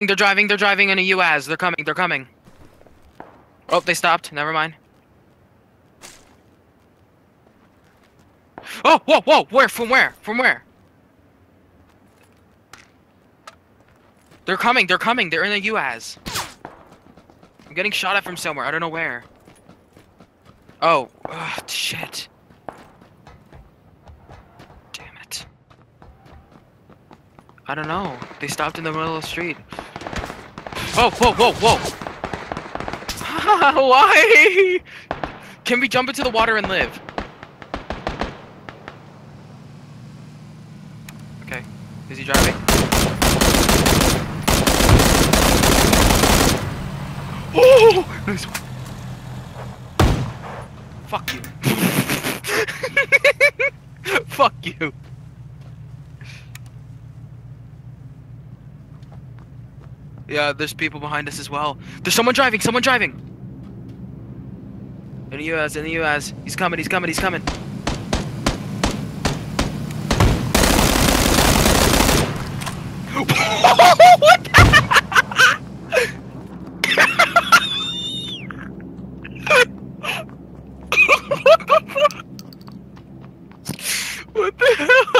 They're driving, they're driving in a UAZ. They're coming, they're coming. Oh, they stopped. Never mind. Oh, whoa, whoa, where? From where? From where? They're coming, they're coming. They're in a UAZ. I'm getting shot at from somewhere. I don't know where. Oh, ugh, shit. Damn it. I don't know. They stopped in the middle of the street. Whoa, whoa, whoa, whoa! Why? Can we jump into the water and live? Okay. Is he driving? Oh! Nice one. Fuck you. Fuck you. Yeah, there's people behind us as well. There's someone driving, someone driving! In the UAZ, in the UAZ. He's coming, he's coming, he's coming. what the What the hell?